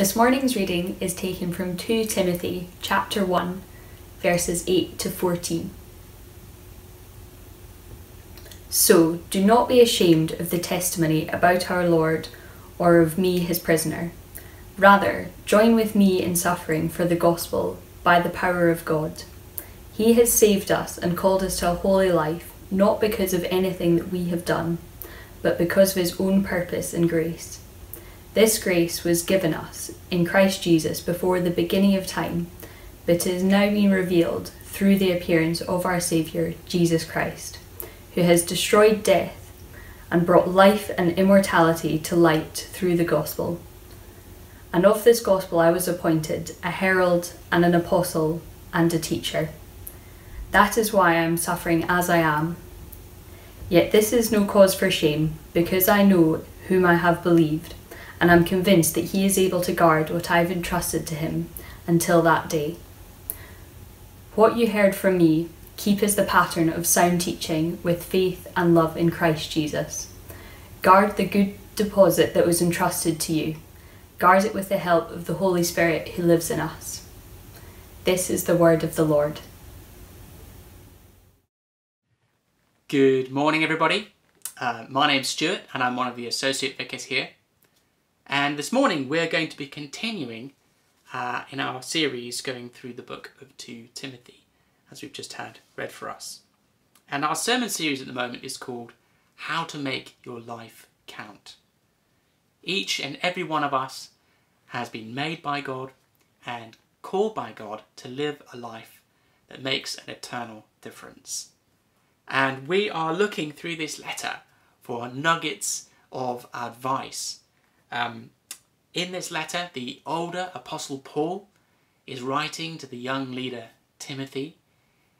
This morning's reading is taken from 2 Timothy chapter 1 verses 8 to 14. So do not be ashamed of the testimony about our Lord or of me his prisoner. Rather, join with me in suffering for the gospel by the power of God. He has saved us and called us to a holy life, not because of anything that we have done, but because of his own purpose and grace. This grace was given us in Christ Jesus before the beginning of time, but is now been revealed through the appearance of our Saviour, Jesus Christ, who has destroyed death and brought life and immortality to light through the gospel. And of this gospel I was appointed a herald and an apostle and a teacher. That is why I am suffering as I am. Yet this is no cause for shame, because I know whom I have believed, and I'm convinced that he is able to guard what I have entrusted to him until that day. What you heard from me, keep as the pattern of sound teaching with faith and love in Christ Jesus. Guard the good deposit that was entrusted to you. Guard it with the help of the Holy Spirit who lives in us. This is the word of the Lord. Good morning, everybody. Uh, my name's Stuart, and I'm one of the associate vicars here. And this morning we're going to be continuing uh, in our series going through the book of 2 Timothy, as we've just had read for us. And our sermon series at the moment is called How to Make Your Life Count. Each and every one of us has been made by God and called by God to live a life that makes an eternal difference. And we are looking through this letter for nuggets of advice um, in this letter, the older Apostle Paul is writing to the young leader Timothy,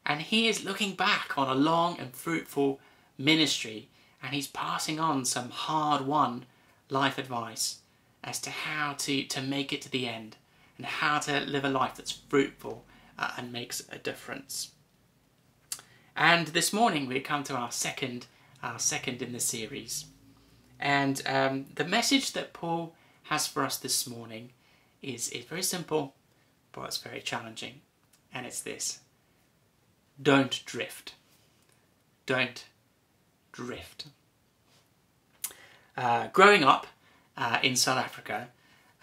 and he is looking back on a long and fruitful ministry, and he's passing on some hard won life advice as to how to, to make it to the end and how to live a life that's fruitful uh, and makes a difference. And this morning we come to our second, our second in the series. And um, the message that Paul has for us this morning is, is very simple, but it's very challenging. And it's this don't drift. Don't drift. Uh, growing up uh, in South Africa,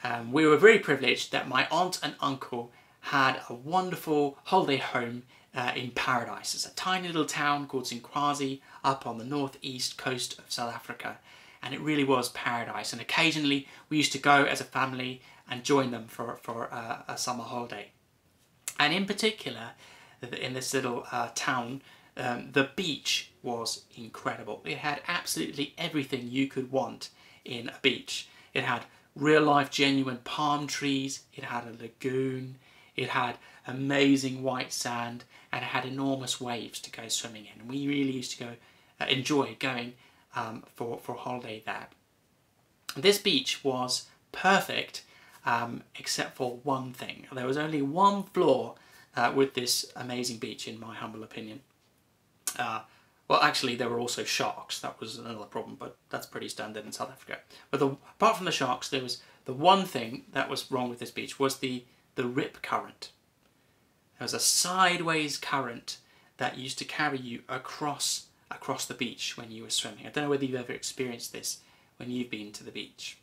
um, we were very privileged that my aunt and uncle had a wonderful holiday home uh, in Paradise. It's a tiny little town called Zinkwazi up on the northeast coast of South Africa and it really was paradise. And occasionally we used to go as a family and join them for, for uh, a summer holiday. And in particular, in this little uh, town, um, the beach was incredible. It had absolutely everything you could want in a beach. It had real life genuine palm trees, it had a lagoon, it had amazing white sand, and it had enormous waves to go swimming in. We really used to go uh, enjoy going um, for, for a holiday there. This beach was perfect um, except for one thing. There was only one flaw uh, with this amazing beach in my humble opinion. Uh, well, actually, there were also sharks. That was another problem, but that's pretty standard in South Africa. But the, apart from the sharks, there was the one thing that was wrong with this beach was the, the rip current. There was a sideways current that used to carry you across across the beach when you were swimming. I don't know whether you've ever experienced this when you've been to the beach.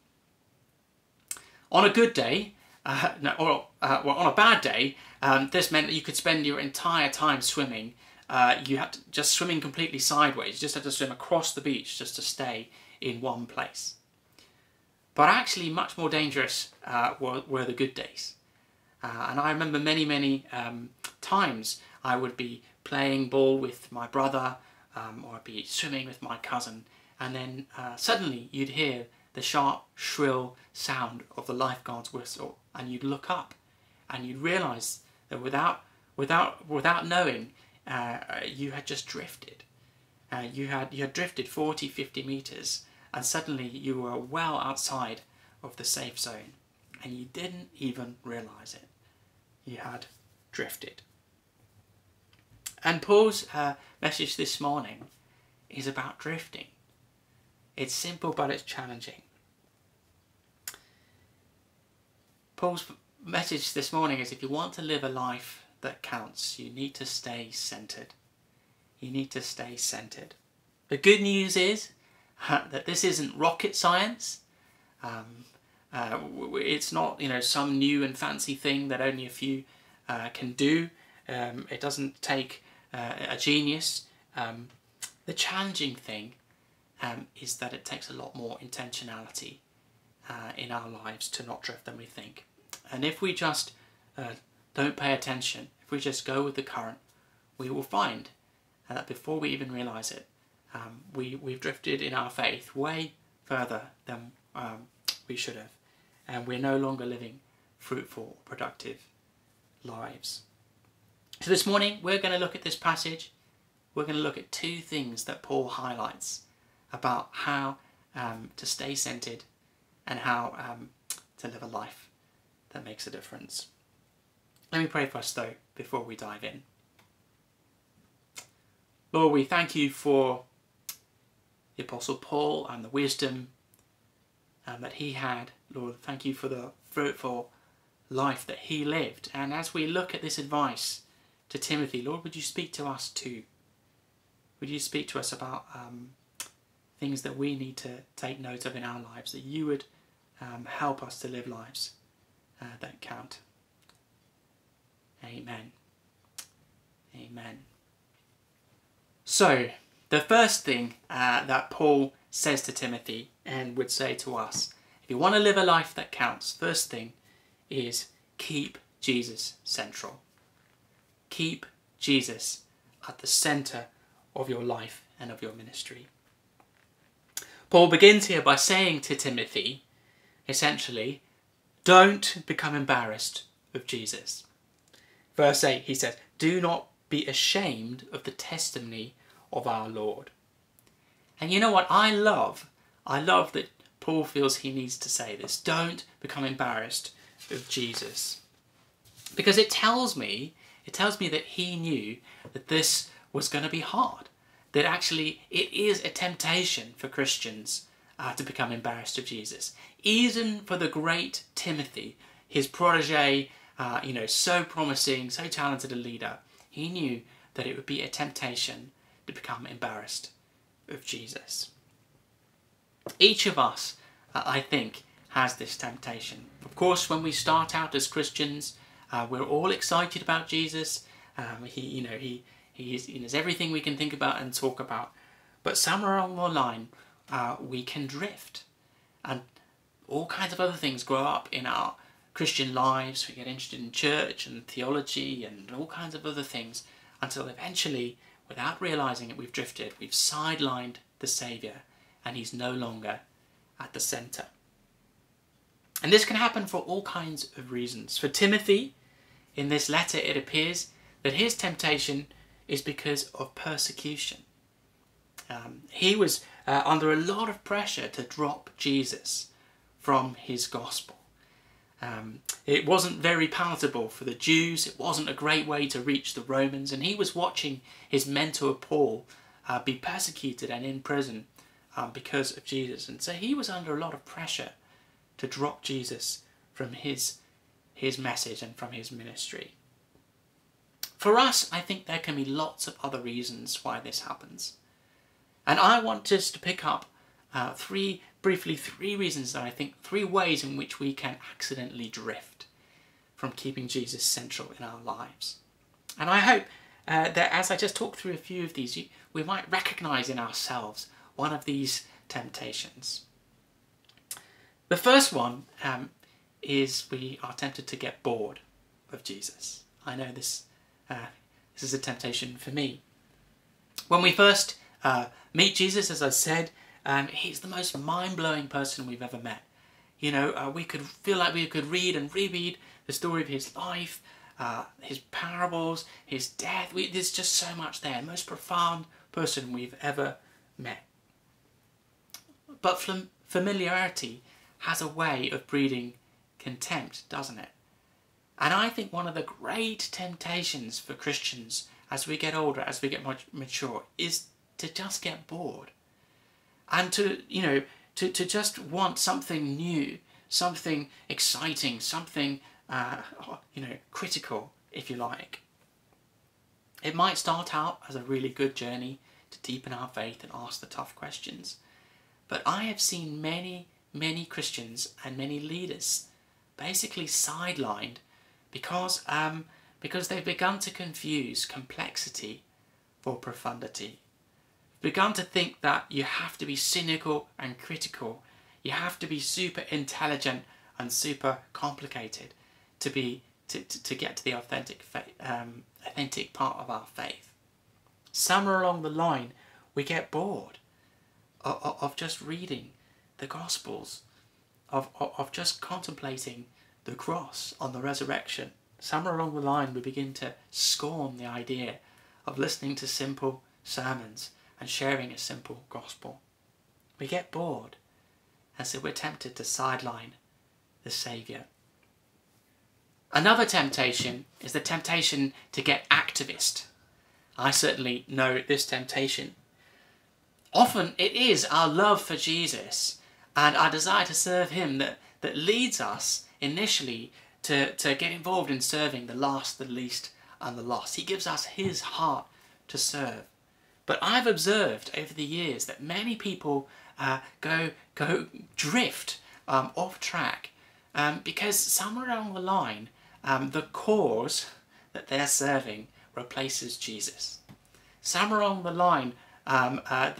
On a good day, uh, no, or uh, well, on a bad day, um, this meant that you could spend your entire time swimming. Uh, you had to, just swimming completely sideways. You just had to swim across the beach just to stay in one place. But actually, much more dangerous uh, were, were, the good days. Uh, and I remember many, many um, times I would be playing ball with my brother um, or I'd be swimming with my cousin, and then uh, suddenly you'd hear the sharp, shrill sound of the lifeguard's whistle, and you'd look up, and you'd realise that without, without, without knowing, uh, you had just drifted. Uh, you had you had drifted 40, 50 meters, and suddenly you were well outside of the safe zone, and you didn't even realise it. You had drifted. And Paul's uh, message this morning is about drifting. It's simple, but it's challenging. Paul's message this morning is if you want to live a life that counts, you need to stay centered. You need to stay centered. The good news is that this isn't rocket science. Um, uh, it's not, you know, some new and fancy thing that only a few uh, can do. Um, it doesn't take uh, a genius. Um, the challenging thing um, is that it takes a lot more intentionality uh, in our lives to not drift than we think. And if we just uh, don't pay attention, if we just go with the current, we will find that before we even realize it, um, we, we've drifted in our faith way further than um, we should have. And we're no longer living fruitful, productive lives. So this morning, we're going to look at this passage. We're going to look at two things that Paul highlights about how um, to stay centered and how um, to live a life that makes a difference. Let me pray for us though before we dive in. Lord, we thank you for the Apostle Paul and the wisdom um, that he had. Lord, thank you for the fruitful life that he lived. And as we look at this advice to Timothy, Lord, would you speak to us too? Would you speak to us about um, things that we need to take note of in our lives, that you would um, help us to live lives uh, that count. Amen. Amen. So, the first thing uh, that Paul says to Timothy and would say to us, if you want to live a life that counts, first thing is keep Jesus central. Keep Jesus at the centre of your life and of your ministry. Paul begins here by saying to Timothy, essentially, don't become embarrassed of Jesus. Verse 8, he says, Do not be ashamed of the testimony of our Lord. And you know what? I love, I love that Paul feels he needs to say this. Don't become embarrassed of Jesus. Because it tells me, it tells me that he knew that this was going to be hard. That actually it is a temptation for Christians uh, to become embarrassed of Jesus. Even for the great Timothy, his protege, uh, you know, so promising, so talented a leader, he knew that it would be a temptation to become embarrassed of Jesus. Each of us, uh, I think, has this temptation. Of course, when we start out as Christians, uh, we're all excited about Jesus. Um, he, you know, he, he is, he is everything we can think about and talk about. But somewhere along the line, uh, we can drift. And all kinds of other things grow up in our Christian lives. We get interested in church and theology and all kinds of other things until eventually, without realizing it, we've drifted. We've sidelined the Saviour and He's no longer at the centre. And this can happen for all kinds of reasons. For Timothy, in this letter, it appears that his temptation is because of persecution. Um, he was uh, under a lot of pressure to drop Jesus from his gospel. Um, it wasn't very palatable for the Jews, it wasn't a great way to reach the Romans, and he was watching his mentor Paul uh, be persecuted and in prison um, because of Jesus. And so he was under a lot of pressure to drop Jesus from his, his message and from his ministry. For us, I think there can be lots of other reasons why this happens. And I want us to pick up uh, three, briefly, three reasons that I think, three ways in which we can accidentally drift from keeping Jesus central in our lives. And I hope uh, that as I just talked through a few of these, we might recognize in ourselves one of these temptations. The first one um, is we are tempted to get bored of Jesus. I know this, uh, this is a temptation for me. When we first uh, meet Jesus, as I said, um, he's the most mind-blowing person we've ever met. You know, uh, we could feel like we could read and reread the story of his life, uh, his parables, his death. We, there's just so much there. The most profound person we've ever met. But fam familiarity has a way of breeding contempt, doesn't it? And I think one of the great temptations for Christians as we get older, as we get more mature, is to just get bored and to, you know, to, to just want something new, something exciting, something, uh, you know, critical, if you like. It might start out as a really good journey to deepen our faith and ask the tough questions. But I have seen many, many Christians and many leaders basically sidelined because, um, because they've begun to confuse complexity for profundity. Begun to think that you have to be cynical and critical. You have to be super intelligent and super complicated to be to, to, to get to the authentic um, authentic part of our faith. Somewhere along the line, we get bored of, of, of just reading the Gospels, of, of, of just contemplating the cross on the resurrection. Somewhere along the line, we begin to scorn the idea of listening to simple sermons and sharing a simple gospel. We get bored, and so we're tempted to sideline the Saviour. Another temptation is the temptation to get activist. I certainly know this temptation. Often it is our love for Jesus and our desire to serve Him that, that leads us initially to, to get involved in serving the last, the least, and the lost. He gives us His heart to serve. But I've observed over the years that many people uh, go go drift um, off track um, because somewhere along the line, um, the cause that they're serving replaces Jesus. Somewhere along the line, um, uh,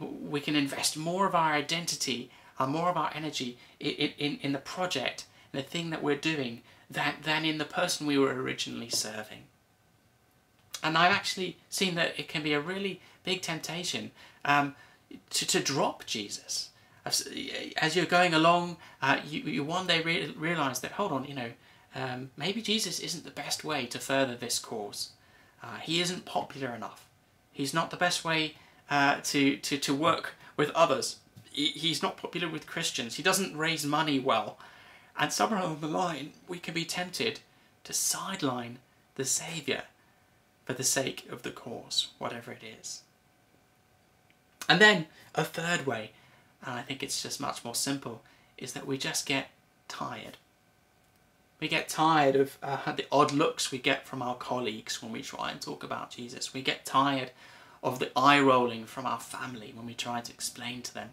we can invest more of our identity, uh, more of our energy in, in, in the project, in the thing that we're doing, than, than in the person we were originally serving. And I've actually seen that it can be a really big temptation um, to, to drop Jesus. As you're going along, uh, you, you one day re- realize that, hold on, you know, um, maybe Jesus isn't the best way to further this cause. Uh, he isn't popular enough. He's not the best way uh, to, to, to work with others. He, he's not popular with Christians. He doesn't raise money well. And somewhere along the line, we can be tempted to sideline the Saviour for the sake of the cause, whatever it is. And then a third way, and I think it's just much more simple, is that we just get tired. We get tired of uh, the odd looks we get from our colleagues when we try and talk about Jesus. We get tired of the eye rolling from our family when we try to explain to them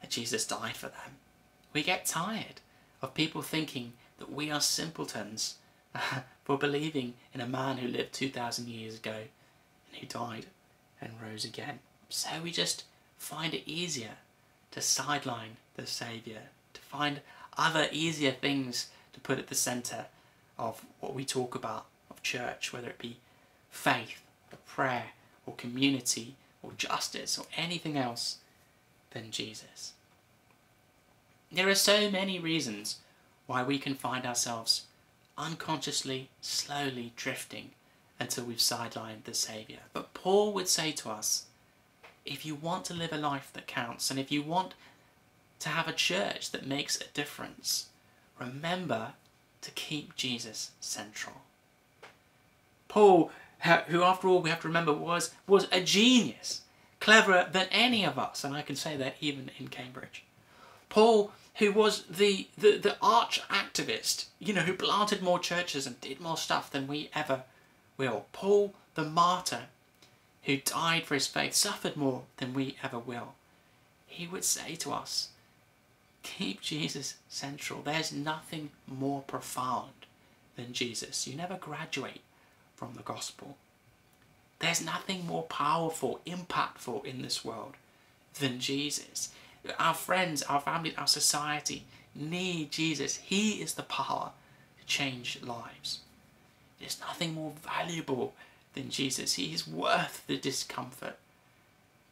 that Jesus died for them. We get tired of people thinking that we are simpletons for believing in a man who lived 2,000 years ago and who died and rose again. So we just find it easier to sideline the Saviour, to find other easier things to put at the centre of what we talk about of church, whether it be faith or prayer or community or justice or anything else than Jesus. There are so many reasons why we can find ourselves unconsciously, slowly drifting until we've sidelined the Saviour. But Paul would say to us, if you want to live a life that counts, and if you want to have a church that makes a difference, remember to keep Jesus central. Paul, who after all we have to remember was, was a genius, cleverer than any of us, and I can say that even in Cambridge. Paul who was the, the, the arch activist, you know, who planted more churches and did more stuff than we ever will. Paul the martyr, who died for his faith, suffered more than we ever will. He would say to us, keep Jesus central. There's nothing more profound than Jesus. You never graduate from the gospel. There's nothing more powerful, impactful in this world than Jesus. Our friends, our family, our society need Jesus. He is the power to change lives. There's nothing more valuable than Jesus. He is worth the discomfort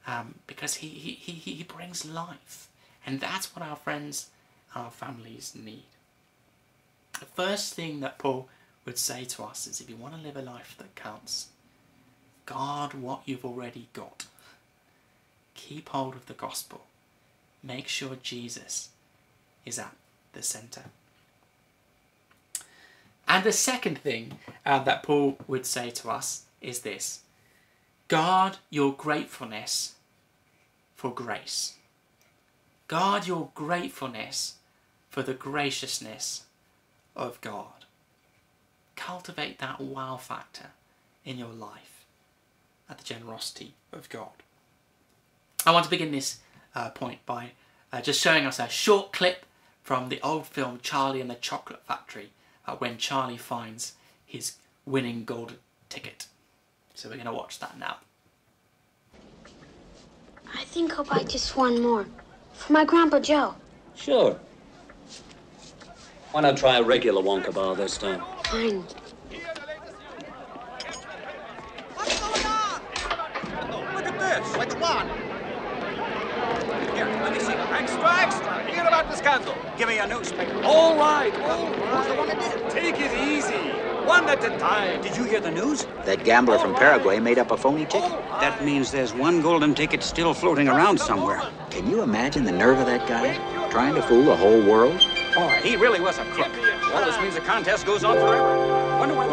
um, because he, he, he, he brings life. And that's what our friends our families need. The first thing that Paul would say to us is if you want to live a life that counts, guard what you've already got. Keep hold of the gospel make sure Jesus is at the center. And the second thing uh, that Paul would say to us is this guard your gratefulness for grace. Guard your gratefulness for the graciousness of God. Cultivate that wow factor in your life at the generosity of God. I want to begin this uh, point by uh, just showing us a short clip from the old film Charlie and the Chocolate Factory uh, when Charlie finds his winning gold ticket. So we're going to watch that now. I think I'll buy just one more. For my Grandpa Joe. Sure. Why not try a regular Wonka bar this time? Fine. What's going on? Look at this. Which one? Here, let me see. Extra, extra. Hear about the scandal. Give me a newspaper. All right, all Who's the one that did it? Take it easy. One at a time. Did you hear the news? That gambler from Paraguay made up a phony ticket. That means there's one golden ticket still floating around somewhere. Can you imagine the nerve of that guy? Trying to fool the whole world? Boy, he really was a crook. Well, this means the contest goes on forever. Wonder when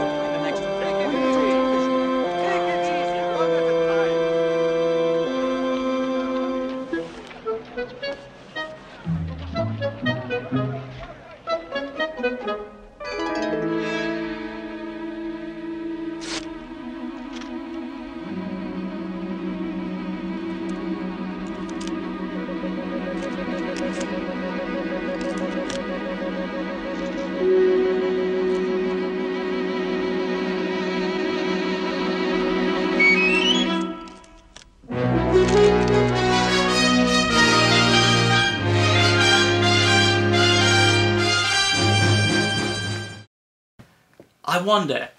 wonder,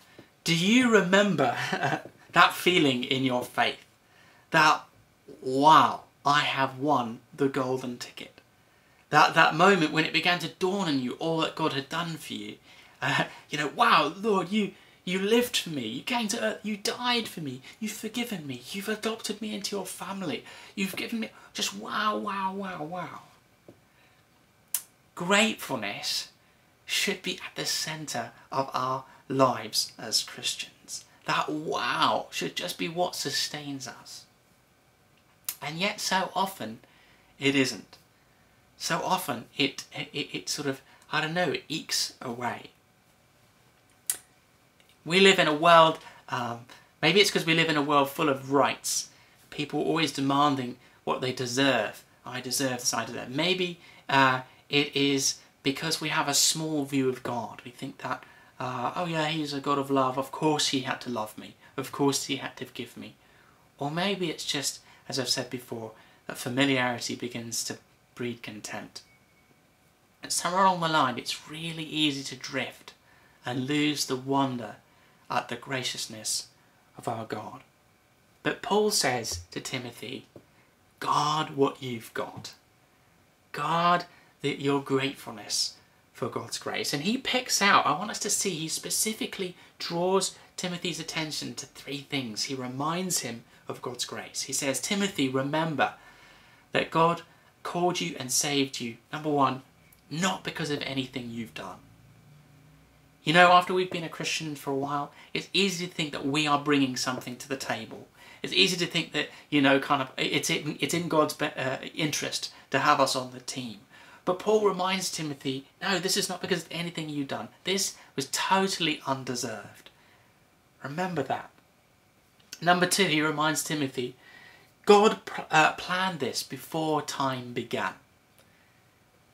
do you remember that feeling in your faith? That, wow, I have won the golden ticket. That, that moment when it began to dawn on you all that God had done for you. Uh, you know, wow, Lord, you, you lived for me. You came to earth. You died for me. You've forgiven me. You've adopted me into your family. You've given me just wow, wow, wow, wow. Gratefulness should be at the centre of our lives as Christians. That wow should just be what sustains us. And yet, so often, it isn't. So often, it, it, it sort of, I don't know, it ekes away. We live in a world, um, maybe it's because we live in a world full of rights. People always demanding what they deserve. I deserve this, I deserve. That. Maybe uh, it is because we have a small view of God. We think that, uh, oh yeah, he's a God of love. Of course he had to love me. Of course he had to forgive me. Or maybe it's just, as I've said before, that familiarity begins to breed contempt. And somewhere along the line, it's really easy to drift and lose the wonder at the graciousness of our God. But Paul says to Timothy, guard what you've got. Guard the, your gratefulness for God's grace. And he picks out, I want us to see, he specifically draws Timothy's attention to three things. He reminds him of God's grace. He says, Timothy, remember that God called you and saved you, number one, not because of anything you've done. You know, after we've been a Christian for a while, it's easy to think that we are bringing something to the table. It's easy to think that, you know, kind of, it's in, it's in God's uh, interest to have us on the team. But Paul reminds Timothy, no, this is not because of anything you've done. This was totally undeserved. Remember that. Number two, he reminds Timothy, God uh, planned this before time began.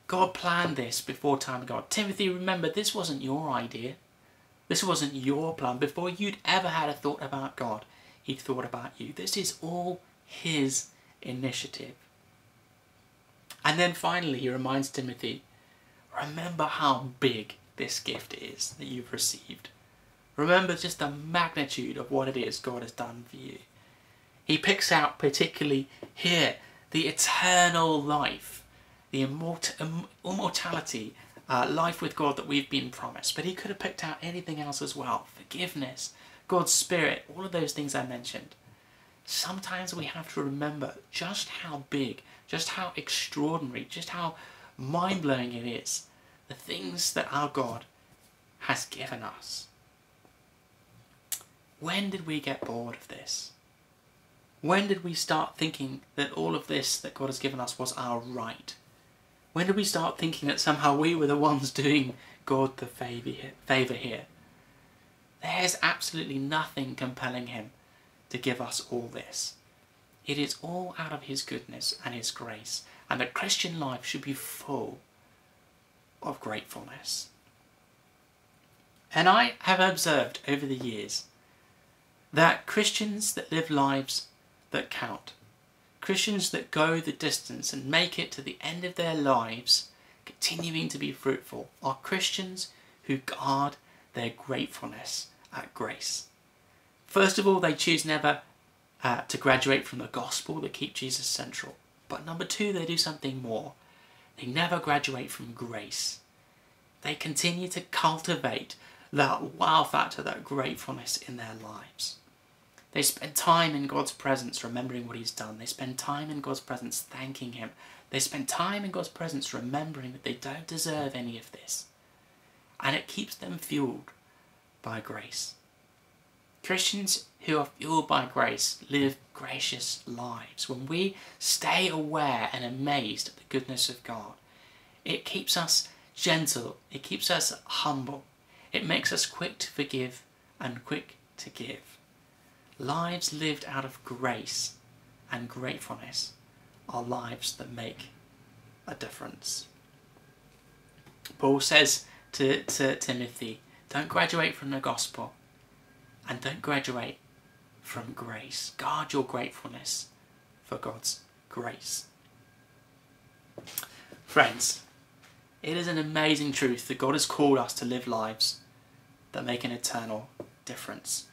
God planned this before time began. Timothy, remember, this wasn't your idea. This wasn't your plan. Before you'd ever had a thought about God, he thought about you. This is all his initiative. And then finally, he reminds Timothy, remember how big this gift is that you've received. Remember just the magnitude of what it is God has done for you. He picks out particularly here the eternal life, the immort- immortality, uh, life with God that we've been promised. But he could have picked out anything else as well forgiveness, God's Spirit, all of those things I mentioned. Sometimes we have to remember just how big, just how extraordinary, just how mind blowing it is the things that our God has given us. When did we get bored of this? When did we start thinking that all of this that God has given us was our right? When did we start thinking that somehow we were the ones doing God the favour here? There's absolutely nothing compelling him to give us all this. It is all out of his goodness and his grace, and the Christian life should be full of gratefulness. And I have observed over the years that Christians that live lives that count, Christians that go the distance and make it to the end of their lives, continuing to be fruitful, are Christians who guard their gratefulness at grace. First of all, they choose never uh, to graduate from the gospel that keep Jesus central. But number two, they do something more. They never graduate from grace. They continue to cultivate that wow factor, that gratefulness in their lives. They spend time in God's presence remembering what He's done. They spend time in God's presence thanking Him. They spend time in God's presence remembering that they don't deserve any of this. And it keeps them fueled by grace. Christians who are fueled by grace live gracious lives. When we stay aware and amazed at the goodness of God, it keeps us gentle, it keeps us humble, it makes us quick to forgive and quick to give. Lives lived out of grace and gratefulness are lives that make a difference. Paul says to, to Timothy, don't graduate from the gospel and don't graduate from grace. Guard your gratefulness for God's grace. Friends, it is an amazing truth that God has called us to live lives that make an eternal difference.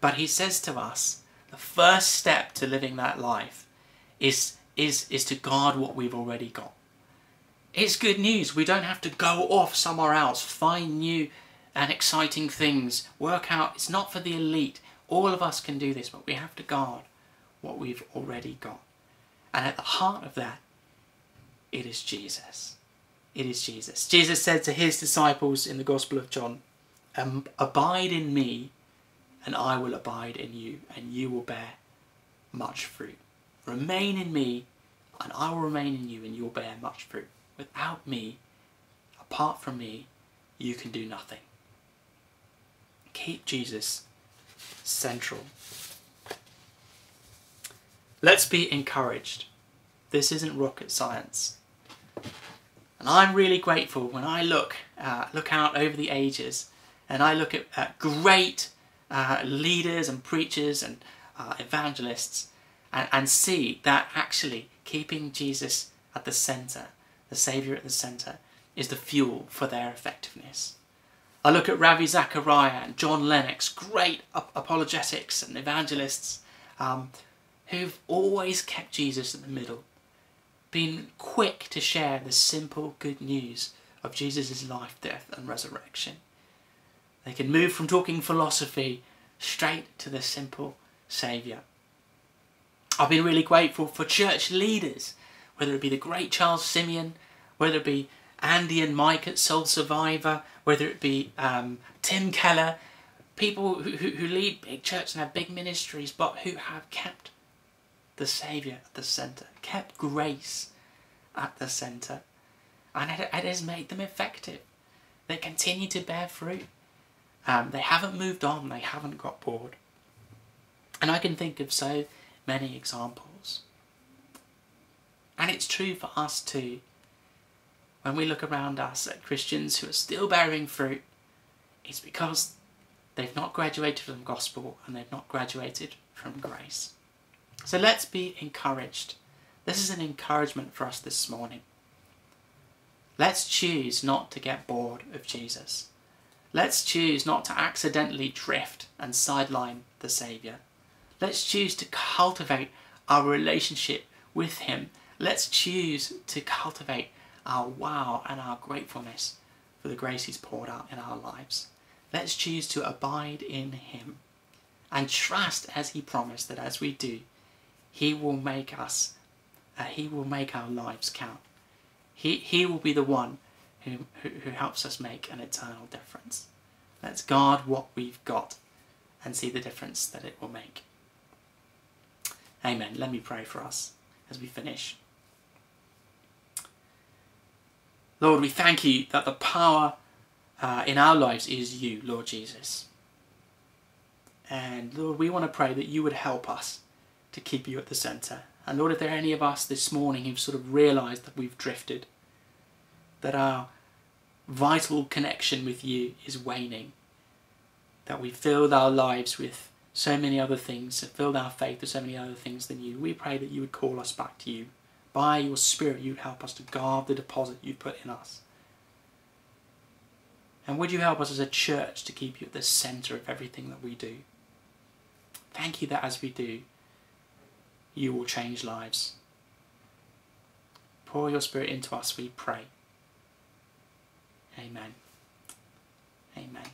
But He says to us, the first step to living that life is, is, is to guard what we've already got. It's good news. We don't have to go off somewhere else, find new and exciting things, work out. It's not for the elite. All of us can do this, but we have to guard what we've already got. And at the heart of that, it is Jesus. It is Jesus. Jesus said to his disciples in the Gospel of John, Abide in me, and I will abide in you, and you will bear much fruit. Remain in me, and I will remain in you, and you'll bear much fruit. Without me, apart from me, you can do nothing. Keep Jesus central. Let's be encouraged. This isn't rocket science. And I'm really grateful when I look uh, look out over the ages and I look at, at great uh, leaders and preachers and uh, evangelists and, and see that actually keeping Jesus at the centre, the Saviour at the centre, is the fuel for their effectiveness. I look at Ravi Zacharias and John Lennox, great apologetics and evangelists um, who've always kept Jesus in the middle, been quick to share the simple good news of Jesus' life, death, and resurrection. They can move from talking philosophy straight to the simple Saviour. I've been really grateful for church leaders, whether it be the great Charles Simeon, whether it be Andy and Mike at Soul Survivor, whether it be um, Tim Keller, people who, who, lead big churches and have big ministries, but who have kept the Saviour at the centre, kept grace at the centre, and it, it has made them effective. They continue to bear fruit. Um, they haven't moved on, they haven't got bored. And I can think of so many examples. And it's true for us too when we look around us at Christians who are still bearing fruit, it's because they've not graduated from gospel and they've not graduated from grace. So let's be encouraged. This is an encouragement for us this morning. Let's choose not to get bored of Jesus. Let's choose not to accidentally drift and sideline the Saviour. Let's choose to cultivate our relationship with Him. Let's choose to cultivate our wow and our gratefulness for the grace He's poured out in our lives. Let's choose to abide in Him and trust as He promised that as we do, He will make us, uh, He will make our lives count. He, he will be the one who, who, who helps us make an eternal difference. Let's guard what we've got and see the difference that it will make. Amen. Let me pray for us as we finish. Lord, we thank you that the power uh, in our lives is you, Lord Jesus. And Lord, we want to pray that you would help us to keep you at the centre. And Lord, if there are any of us this morning who've sort of realised that we've drifted, that our vital connection with you is waning, that we've filled our lives with so many other things, filled our faith with so many other things than you, we pray that you would call us back to you. By your Spirit, you'd help us to guard the deposit you put in us. And would you help us as a church to keep you at the centre of everything that we do? Thank you that as we do, you will change lives. Pour your Spirit into us, we pray. Amen. Amen.